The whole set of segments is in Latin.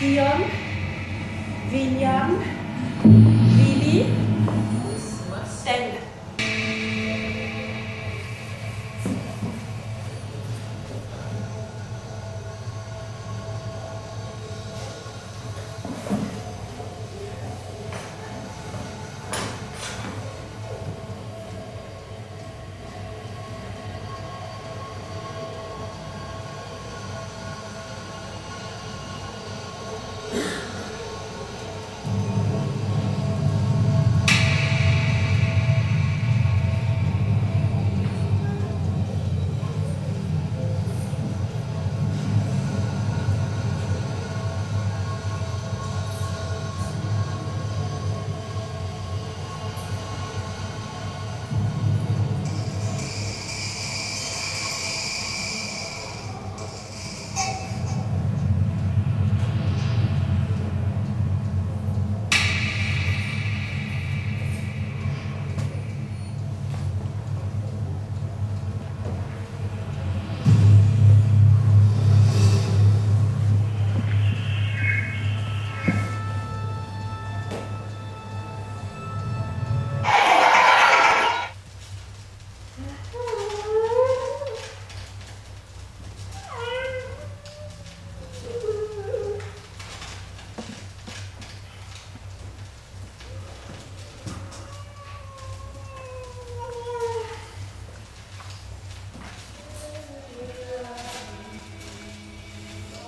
Dion, Vinian, Vili, Ten.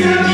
Yeah.